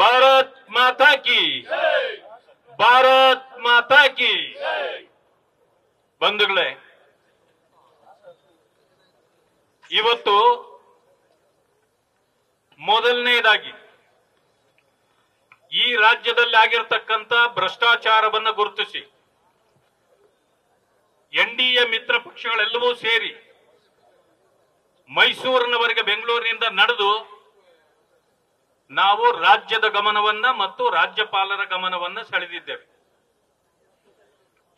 ಭಾರತ್ ಮಾತಾ ಕಿ ಭಾರತ್ ಮಾತಾ ಕಿ ಬಂಧುಗಳೇ, ಇವತ್ತು ಮೊದಲನೇದಾಗಿ ಈ ರಾಜ್ಯದಲ್ಲಿ ಆಗಿರತಕ್ಕಂತ ಭ್ರಷ್ಟಾಚಾರವನ್ನು ಗುರುತಿಸಿ ಎನ್ ಡಿ ಮಿತ್ರ ಪಕ್ಷಗಳೆಲ್ಲವೂ ಸೇರಿ ಮೈಸೂರಿನವರೆಗೆ ಬೆಂಗಳೂರಿನಿಂದ ನಡೆದು ನಾವು ರಾಜ್ಯದ ಗಮನವನ್ನ ಮತ್ತು ರಾಜ್ಯಪಾಲರ ಗಮನವನ್ನ ಸೆಳೆದಿದ್ದೇವೆ.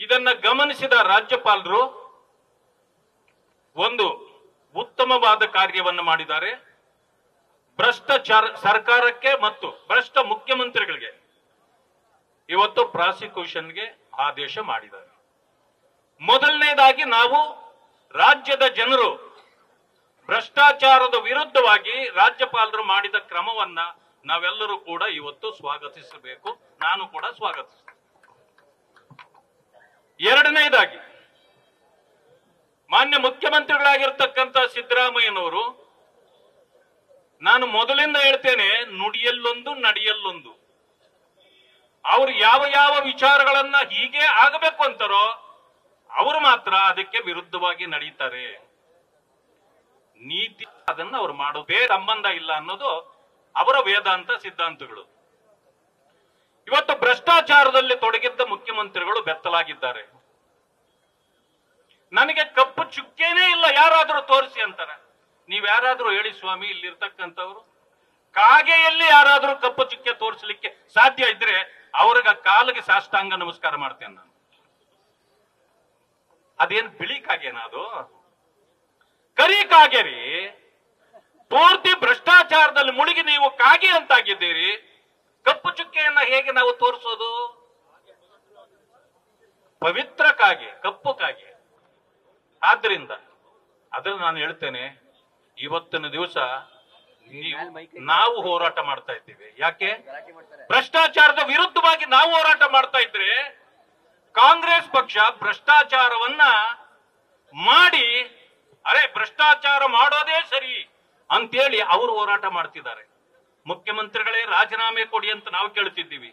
ಇದನ್ನ ಗಮನಿಸಿದ ರಾಜ್ಯಪಾಲರು ಒಂದು ಉತ್ತಮವಾದ ಕಾರ್ಯವನ್ನು ಮಾಡಿದ್ದಾರೆ. ಭ್ರಷ್ಟಾಚಾರ ಸರ್ಕಾರಕ್ಕೆ ಮತ್ತು ಭ್ರಷ್ಟ ಮುಖ್ಯಮಂತ್ರಿಗಳಿಗೆ ಇವತ್ತು ಪ್ರಾಸಿಕ್ಯೂಷನ್ಗೆ ಆದೇಶ ಮಾಡಿದ್ದಾರೆ. ಮೊದಲನೇದಾಗಿ ನಾವು ರಾಜ್ಯದ ಜನರು ಭ್ರಷ್ಟಾಚಾರದ ವಿರುದ್ಧವಾಗಿ ರಾಜ್ಯಪಾಲರು ಮಾಡಿದ ಕ್ರಮವನ್ನ ನಾವೆಲ್ಲರೂ ಕೂಡ ಇವತ್ತು ಸ್ವಾಗತಿಸಬೇಕು. ನಾನು ಕೂಡ ಸ್ವಾಗತಿಸ್ತೇನೆ. ಎರಡನೇದಾಗಿ, ಮಾನ್ಯ ಮುಖ್ಯಮಂತ್ರಿಗಳಾಗಿರ್ತಕ್ಕಂಥ ಸಿದ್ದರಾಮಯ್ಯನವರು, ನಾನು ಮೊದಲಿಂದ ಹೇಳ್ತೇನೆ, ನುಡಿಯಲ್ಲೊಂದು, ನಡೆಯಲ್ಲೊಂದು. ಅವರು ಯಾವ ಯಾವ ವಿಚಾರಗಳನ್ನ ಹೀಗೆ ಆಗಬೇಕು ಅಂತಾರೋ, ಅವರು ಮಾತ್ರ ಅದಕ್ಕೆ ವಿರುದ್ಧವಾಗಿ ನಡೀತಾರೆ. ನೀತಿ ಅದನ್ನ ಅವ್ರು ಮಾಡೋದೇ. ಸಂಬಂಧ ಇಲ್ಲ ಅನ್ನೋದು ಅವರ ವೇದಾಂತ ಸಿದ್ಧಾಂತಗಳು. ಇವತ್ತು ಭ್ರಷ್ಟಾಚಾರದಲ್ಲಿ ತೊಡಗಿದ್ದ ಮುಖ್ಯಮಂತ್ರಿಗಳು ಬೆತ್ತಲಾಗಿದ್ದಾರೆ. ನನಗೆ ಕಪ್ಪು ಚುಕ್ಕೇನೇ ಇಲ್ಲ, ಯಾರಾದರೂ ತೋರಿಸಿ ಅಂತಾರೆ. ನೀವ್ ಯಾರಾದರೂ ಹೇಳಿ ಸ್ವಾಮಿ, ಇಲ್ಲಿರ್ತಕ್ಕಂಥವ್ರು. ಕಾಗೆಯಲ್ಲಿ ಯಾರಾದ್ರೂ ಕಪ್ಪು ಚುಕ್ಕೆ ತೋರಿಸಲಿಕ್ಕೆ ಸಾಧ್ಯ ಇದ್ರೆ ಅವ್ರಿಗೆ ಕಾಲಿಗೆ ಸಾಷ್ಟಾಂಗ ನಮಸ್ಕಾರ ಮಾಡ್ತೇನೆ ನಾನು. ಅದೇನ್ ಬಿಳಿ ಕಾಗೆನಾ ಅದು? ಕರಿ ಕಾಗೆ ರೀ ಪೂರ್ತಿ ಭ್ರಷ್ಟಾಚಾರದಲ್ಲಿ ಮುಳುಗಿ ನೀವು ಕಾಗೆ ಅಂತಾಗಿದ್ದೀರಿ. ಕಪ್ಪು ಚುಕ್ಕೆಯನ್ನ ಹೇಗೆ ನಾವು ತೋರಿಸೋದು? ಪವಿತ್ರ ಕಾಗೆ, ಕಪ್ಪು ಕಾಗೆ. ಆದ್ರಿಂದ ಅದನ್ನು ನಾನು ಹೇಳ್ತೇನೆ, ಇವತ್ತಿನ ದಿವಸ ನಾವು ಹೋರಾಟ ಮಾಡ್ತಾ ಇದ್ದೀವಿ. ಯಾಕೆ? ಭ್ರಷ್ಟಾಚಾರದ ವಿರುದ್ಧವಾಗಿ ನಾವು ಹೋರಾಟ ಮಾಡ್ತಾ ಇದ್ರೆ ಕಾಂಗ್ರೆಸ್ ಪಕ್ಷ ಭ್ರಷ್ಟಾಚಾರವನ್ನ ಮಾಡಿ ಅರೆ ಭ್ರಷ್ಟಾಚಾರ ಮಾಡೋದೇ ಸರಿ ಅಂತೇಳಿ ಅವರು ಹೋರಾಟ ಮಾಡ್ತಿದ್ದಾರೆ. ಮುಖ್ಯಮಂತ್ರಿಗಳೇ ರಾಜೀನಾಮೆ ಕೊಡಿ ಅಂತ ನಾವು ಕೇಳ್ತಿದ್ದೀವಿ.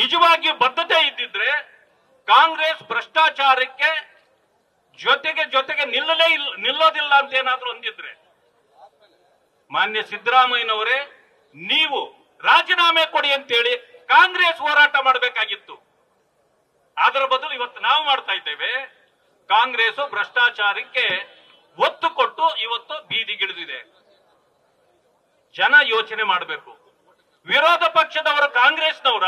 ನಿಜವಾಗಿಯೂ ಬದ್ಧತೆ ಇದ್ದಿದ್ರೆ ಕಾಂಗ್ರೆಸ್ ಭ್ರಷ್ಟಾಚಾರಕ್ಕೆ ಜೊತೆಗೆ ಜೊತೆಗೆ ನಿಲ್ಲಲೇ ಇಲ್ಲ ನಿಲ್ಲೋದಿಲ್ಲ ಅಂತ ಏನಾದ್ರೂ ಅಂದಿದ್ರೆ ಮಾನ್ಯ ಸಿದ್ದರಾಮಯ್ಯನವರೇ, ನೀವು ರಾಜೀನಾಮೆ ಕೊಡಿ ಅಂತೇಳಿ ಕಾಂಗ್ರೆಸ್ ಹೋರಾಟ ಮಾಡಬೇಕಾಗಿತ್ತು. ಅದರ ಬದಲು ಇವತ್ತು ನಾವು ಮಾಡ್ತಾ ಇದ್ದೇವೆ. ಕಾಂಗ್ರೆಸ್ ಭ್ರಷ್ಟಾಚಾರಕ್ಕೆ ಒತ್ತು ಕೊಟ್ಟು ಇವತ್ತು ಬೀದಿಗಿಳಿದಿದೆ ಜನ ಯೋಚನೆ ಮಾಡಬೇಕು. ವಿರೋಧ ಪಕ್ಷದವರು ಕಾಂಗ್ರೆಸ್ನವರ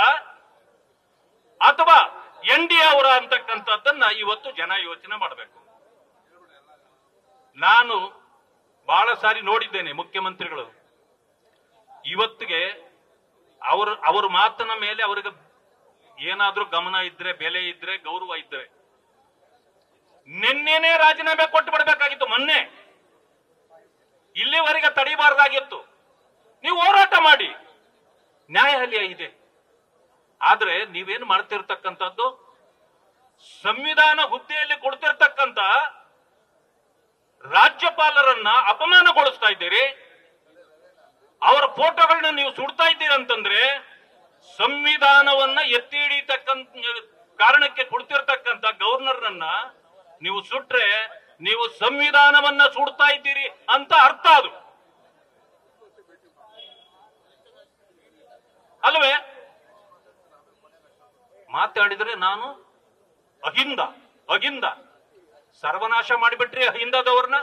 ಅಥವಾ ಎನ್ ಡಿ ಅವರ ಅಂತಕ್ಕಂಥದ್ದನ್ನ ಇವತ್ತು ಜನ ಯೋಚನೆ ಮಾಡಬೇಕು. ನಾನು ಬಹಳ ಸಾರಿ ನೋಡಿದ್ದೇನೆ ಮುಖ್ಯಮಂತ್ರಿಗಳು. ಇವತ್ತಿಗೆ ಅವರ ಅವರ ಮಾತನ ಮೇಲೆ ಅವರಿಗೆ ಏನಾದ್ರೂ ಗಮನ ಇದ್ರೆ, ಬೆಲೆ ಇದ್ರೆ, ಗೌರವ ಇದ್ರೆ ನಿನ್ನೆನೆ ರಾಜೀನಾಮೆ ಕೊಟ್ಟು ಬಿಡಬೇಕಾಗಿತ್ತು ಮೊನ್ನೆ. ಇಲ್ಲಿವರೆಗೆ ತಡಿಬಾರ್ದಾಗಿತ್ತು. ನೀವು ಹೋರಾಟ ಮಾಡಿ. ನ್ಯಾಯಾಲಯ ಇದೆ. ಆದ್ರೆ ನೀವೇನು ಮಾಡ್ತಿರ್ತಕ್ಕಂಥದ್ದು? ಸಂವಿಧಾನ ಹುದ್ದೆಯಲ್ಲಿ ಕೊಡ್ತಿರ್ತಕ್ಕಂತ ರಾಜ್ಯಪಾಲರನ್ನ ಅಪಮಾನಗೊಳಿಸ್ತಾ ಇದ್ದೀರಿ. ಅವರ ಫೋಟೋಗಳನ್ನ ನೀವು ಸುಡ್ತಾ ಇದ್ದೀರಿ ಅಂತಂದ್ರೆ ಸಂವಿಧಾನವನ್ನ ಎತ್ತಿ ಹಿಡಿತಕ್ಕಂಥ ಕಾರಣಕ್ಕೆ ಕೊಡ್ತಿರ್ತಕ್ಕಂಥ ಗವರ್ನರ್ನನ್ನ ನೀವು ಸುಟ್ರೆ ನೀವು ಸಂವಿಧಾನವನ್ನ ಸುಡ್ತಾ ಇದ್ದೀರಿ ಅಂತ ಅರ್ಥ ಅದು. ಅಲ್ವೇ? ಮಾತಾಡಿದ್ರೆ ನಾನು ಅಹಿಂದ ಅಹಿಂದ ಸರ್ವನಾಶ ಮಾಡಿಬಿಟ್ರಿ ಅಹಿಂದದವ್ರನ್ನ.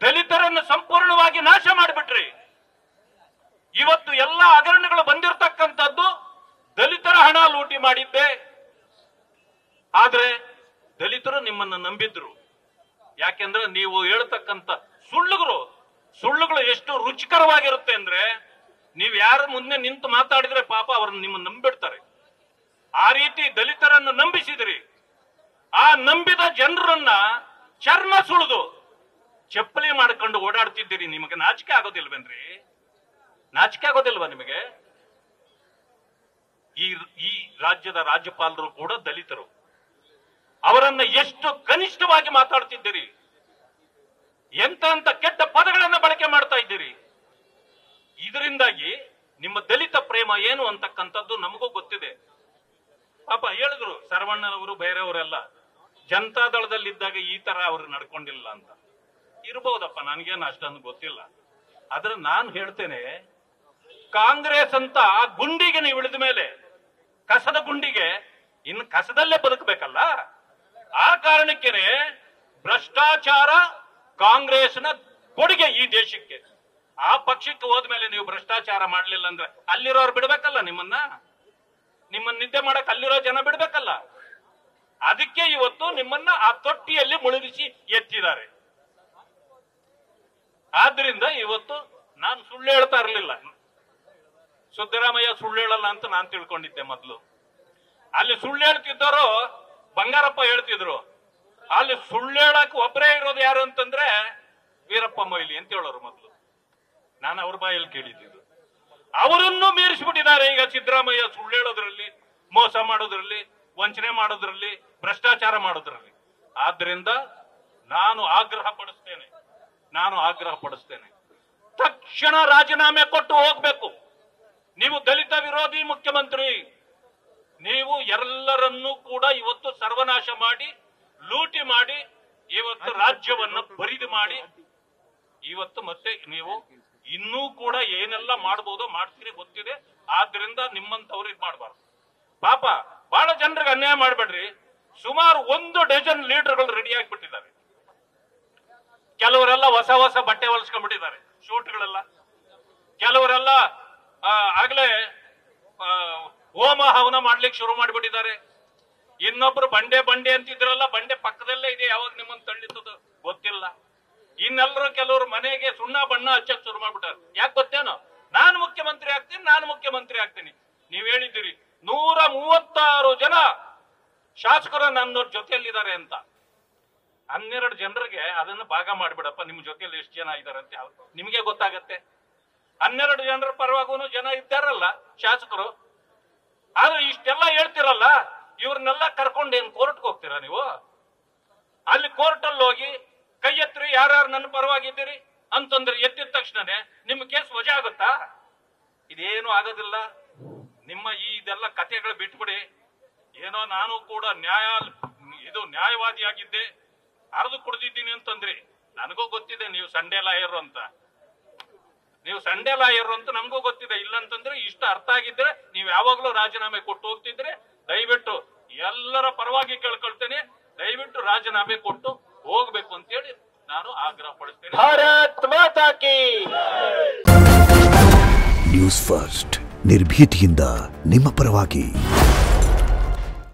ದಲಿತರನ್ನು ಸಂಪೂರ್ಣವಾಗಿ ನಾಶ ಮಾಡಿಬಿಟ್ರಿ. ಇವತ್ತು ಎಲ್ಲ ಹಗರಣಗಳು ಬಂದಿರತಕ್ಕಂಥದ್ದು ದಲಿತರ ಹಣ ಲೂಟಿ ಮಾಡಿದ್ದೆ. ಆದ್ರೆ ದಲಿತರು ನಿಮ್ಮನ್ನ ನಂಬಿದ್ರು. ಯಾಕೆಂದ್ರೆ ನೀವು ಹೇಳ್ತಕ್ಕಂತ ಸುಳ್ಳುಗಳು ಸುಳ್ಳುಗಳು ಎಷ್ಟು ರುಚಿಕರವಾಗಿರುತ್ತೆ ಅಂದ್ರೆ ನೀವು ಯಾರ ಮುಂದೆ ನಿಂತು ಮಾತಾಡಿದ್ರೆ ಪಾಪ ಅವ್ರನ್ನ ನಿಮ್ಮ ನಂಬಿಡ್ತಾರೆ. ಆ ರೀತಿ ದಲಿತರನ್ನು ನಂಬಿಸಿದ್ರಿ. ಆ ನಂಬಿದ ಜನರನ್ನ ಚರ್ಮ ಸುಳಿದು ಚಪ್ಪಲಿ ಮಾಡ್ಕೊಂಡು ಓಡಾಡ್ತಿದ್ದೀರಿ. ನಿಮಗೆ ನಾಚಿಕೆ ಆಗೋದಿಲ್ವೇನ್ರಿ? ನಾಚಿಕೆ ಆಗೋದಿಲ್ವಾ ನಿಮಗೆ? ಈ ಈ ರಾಜ್ಯದ ರಾಜ್ಯಪಾಲರು ಕೂಡ ದಲಿತರು. ಅವರನ್ನ ಎಷ್ಟು ಕನಿಷ್ಠವಾಗಿ ಮಾತಾಡ್ತಿದ್ದೀರಿ ಎಂತ ಕೆಟ್ಟ ಪದಗಳನ್ನ ಬಳಕೆ ಮಾಡ್ತಾ ಇದ್ದೀರಿ? ಇದರಿಂದಾಗಿ ನಿಮ್ಮ ದಲಿತ ಪ್ರೇಮ ಏನು ಅಂತಕ್ಕಂಥದ್ದು ನಮಗೂ ಗೊತ್ತಿದೆ. ಪಾಪ ಹೇಳಿದ್ರು ಸರವಣ್ಣನವರು ಬೇರೆಯವರೆಲ್ಲ ಜನತಾದಳದಲ್ಲಿದ್ದಾಗ ಈ ತರ ಅವರು ನಡ್ಕೊಂಡಿಲ್ಲ ಅಂತ. ಇರ್ಬೋದಪ್ಪ, ನನಗೇನು ಅಷ್ಟೊಂದು ಗೊತ್ತಿಲ್ಲ. ಆದ್ರೆ ನಾನು ಹೇಳ್ತೇನೆ, ಕಾಂಗ್ರೆಸ್ ಅಂತ ಆ ಗುಂಡಿಗೆ ನೀವು ಇಳಿದ ಮೇಲೆ, ಕಸದ ಗುಂಡಿಗೆ, ಇನ್ನು ಕಸದಲ್ಲೇ ಬದುಕಬೇಕಲ್ಲ? ಆ ಕಾರಣಕ್ಕೇನೆ ಭ್ರಷ್ಟಾಚಾರ ಕಾಂಗ್ರೆಸ್ನ ಕೊಡುಗೆ ಈ ದೇಶಕ್ಕೆ. ಆ ಪಕ್ಷಕ್ಕೆ ಹೋದ್ಮೇಲೆ ನೀವು ಭ್ರಷ್ಟಾಚಾರ ಮಾಡ್ಲಿಲ್ಲ ಅಂದ್ರೆ ಅಲ್ಲಿರೋರು ಬಿಡ್ಬೇಕಲ್ಲ ನಿಮ್ಮನ್ನ? ನಿಮ್ಮನ್ನ ನಿದ್ದೆ ಮಾಡಕ್ ಅಲ್ಲಿರೋ ಜನ ಬಿಡ್ಬೇಕಲ್ಲ? ಅದಕ್ಕೆ ಇವತ್ತು ನಿಮ್ಮನ್ನ ಆ ತೊಟ್ಟಿಯಲ್ಲಿ ಮುಳುಗಿಸಿ ಎತ್ತಿದ್ದಾರೆ. ಆದ್ರಿಂದ ಇವತ್ತು ನಾನು ಸುಳ್ಳು ಹೇಳ್ತಾ ಇರಲಿಲ್ಲ. ಸಿದ್ದರಾಮಯ್ಯ ಸುಳ್ಳು ಹೇಳಲ್ಲ ಅಂತ ನಾನು ತಿಳ್ಕೊಂಡಿದ್ದೆ ಮೊದಲು. ಅಲ್ಲಿ ಸುಳ್ಳು ಹೇಳ್ತಿದ್ದವರು ಬಂಗಾರಪ್ಪ ಹೇಳ್ತಿದ್ರು, ಅಲ್ಲಿ ಸುಳ್ಳು ಹೇಳಕ್ ಒಬ್ಬರೇ ಇರೋದು ಯಾರು ಅಂತಂದ್ರೆ ವೀರಪ್ಪ ಮೊಯ್ಲಿ ಅಂತ ಹೇಳೋರು ಮೊದಲು. ನಾನು ಅವ್ರ ಬಾಯಲ್ಲಿ ಕೇಳಿದ್ದು. ಅವರನ್ನು ಮೀರಿಸ್ಬಿಟ್ಟಿದ್ದಾರೆ ಈಗ ಸಿದ್ದರಾಮಯ್ಯ ಸುಳ್ಳು ಹೇಳೋದ್ರಲ್ಲಿ, ಮೋಸ ಮಾಡೋದ್ರಲ್ಲಿ, ವಂಚನೆ ಮಾಡೋದ್ರಲ್ಲಿ, ಭ್ರಷ್ಟಾಚಾರ ಮಾಡೋದ್ರಲ್ಲಿ. ಆದ್ರಿಂದ ನಾನು ಆಗ್ರಹ ಪಡಿಸ್ತೇನೆ. ನಾನು ಆಗ್ರಹ ಪಡಿಸ್ತೇನೆ. ತಕ್ಷಣ ರಾಜೀನಾಮೆ ಕೊಟ್ಟು ಹೋಗ್ಬೇಕು. ನೀವು ದಲಿತ ವಿರೋಧಿ ಮುಖ್ಯಮಂತ್ರಿ ನೀವು ಎಲ್ಲರನ್ನೂ ಕೂಡ ಇವತ್ತು ಸರ್ವನಾಶ ಮಾಡಿ ಲೂಟಿ ಮಾಡಿ ಇವತ್ತು ರಾಜ್ಯವನ್ನ ಬರಿದು ಮಾಡಿ. ಇವತ್ತು ಮತ್ತೆ ನೀವು ಇನ್ನೂ ಕೂಡ ಏನೆಲ್ಲ ಮಾಡಬಹುದು ಮಾಡ್ತೀರಿ ಗೊತ್ತಿದೆ. ಆದ್ರಿಂದ ನಿಮ್ಮಂತವ್ರು ಇದು ಮಾಡಬಾರ್ದು. ಪಾಪ ಬಹಳ ಜನರಿಗೆ ಅನ್ಯಾಯ ಮಾಡಬೇಡ್ರಿ. ಸುಮಾರು ಒಂದು ಡಜನ್ ಲೀಡರ್ಗಳು ರೆಡಿ ಆಗಿಬಿಟ್ಟಿದ್ದಾರೆ. ಕೆಲವರೆಲ್ಲ ಹೊಸ ಹೊಸ ಬಟ್ಟೆ ಹೊಲಿಸ್ಕೊಂಡ್ಬಿಟ್ಟಿದ್ದಾರೆ ಶೂಟ್ಗಳೆಲ್ಲ. ಕೆಲವರೆಲ್ಲ ಆಗ್ಲೇ ಹೋಮ ಹವನ ಮಾಡ್ಲಿಕ್ಕೆ ಶುರು ಮಾಡಿಬಿಟ್ಟಿದ್ದಾರೆ. ಇನ್ನೊಬ್ರು ಬಂಡೆ ಬಂಡೆ ಅಂತಿದ್ರಲ್ಲ, ಬಂಡೆ ಪಕ್ಕದಲ್ಲೇ ಇದೆ, ಯಾವಾಗ ನಿಮ್ಮನ್ನು ತಳ್ಳಿಸೋದು ಗೊತ್ತಿಲ್ಲ. ಇನ್ನೆಲ್ಲರೂ ಕೆಲವರು ಮನೆಗೆ ಸುಣ್ಣ ಬಣ್ಣ ಹಚ್ಚಕ್ ಶುರು ಮಾಡ್ಬಿಟ್ಟಾರೆ. ಯಾಕೆ ಗೊತ್ತೇನೋ? ನಾನು ಮುಖ್ಯಮಂತ್ರಿ ಆಗ್ತೀನಿ, ನಾನು ಮುಖ್ಯಮಂತ್ರಿ ಆಗ್ತೀನಿ. ನೀವ್ ಹೇಳಿದ್ದೀರಿ, ನೂರ ಮೂವತ್ತಾರು ಜನ ಶಾಸಕರು ನನ್ನ ಜೊತೆಯಲ್ಲಿದ್ದಾರೆ ಅಂತ. ಹನ್ನೆರಡು ಜನರಿಗೆ ಅದನ್ನು ಭಾಗ ಮಾಡ್ಬಿಡಪ್ಪ, ನಿಮ್ ಜೊತೆಯಲ್ಲಿ ಎಷ್ಟು ಜನ ಇದ್ದಾರೆ ಅಂತ. ನಿಮಗೆ ನಿಮ್ಗೆ ಗೊತ್ತಾಗತ್ತೆ. ಹನ್ನೆರಡು ಜನರ ಪರವಾಗೂ ಜನ ಇದ್ದಾರಲ್ಲ ಶಾಸಕರು ಆದ್ರೆ ಇಷ್ಟೆಲ್ಲ ಹೇಳ್ತಿರಲ್ಲ, ಇವ್ರನ್ನೆಲ್ಲ ಕರ್ಕೊಂಡು ಏನ್ ಕೋರ್ಟ್ಗೆ ಹೋಗ್ತೀರಾ ನೀವು? ಅಲ್ಲಿ ಕೋರ್ಟ್ ಅಲ್ಲಿ ಹೋಗಿ ಕೈ ಎತ್ತರಿ, ಯಾರ್ಯಾರು ನನ್ನ ಪರವಾಗಿದ್ದೀರಿ ಅಂತಂದ್ರೆ ಎತ್ತಿದ ತಕ್ಷಣನೇ ನಿಮ್ಮ ಕೇಸ್ ವಜಾ ಆಗುತ್ತಾ? ಇದೇನು ಆಗೋದಿಲ್ಲ. ನಿಮ್ಮ ಈ ಇದೆಲ್ಲ ಕಥೆಗಳು ಬಿಟ್ಬಿಡಿ. ಏನೋ ನಾನು ಕೂಡ ನ್ಯಾಯ, ಇದು ನ್ಯಾಯವಾದಿಯಾಗಿದ್ದೆ ಅರ್ದು ಕುಡ್ದಿದ್ದೀನಿ ಅಂತಂದ್ರಿ. ನನಗೂ ಗೊತ್ತಿದೆ ನೀವು ಸಂಡೇ ಲಾಯರ್ ಅಂತ. ನೀವು ಸಂಡೇ ಲಾಯರ್ ಅಂತ ನಮಗೂ ಗೊತ್ತಿದೆ. ಇಲ್ಲ ಅಂತಂದ್ರೆ ಇಷ್ಟ ಅರ್ಥ ಆಗಿದ್ರೆ ನೀವು ಯಾವಾಗ್ಲೂ ರಾಜೀನಾಮೆ ಕೊಟ್ಟು ಹೋಗ್ತಿದ್ರೆ ದಯವಿಟ್ಟು ಎಲ್ಲರ ಪರವಾಗಿ ಕೇಳ್ಕೊಳ್ತೇನೆ. ದಯವಿಟ್ಟು ರಾಜೀನಾಮೆ ಕೊಟ್ಟು ಹೋಗ್ಬೇಕು ಅಂತೇಳಿ ನಾನು ಆಗ್ರಹ ಪಡಿಸ್ತೇನೆ. ಭಾರತ್ ಮಾತಾ ಕಿ ನ್ಯೂಸ್ ಫಸ್ಟ್ ನಿರ್ಭೀತಿಯಿಂದ ನಿಮ್ಮ ಪರವಾಗಿ.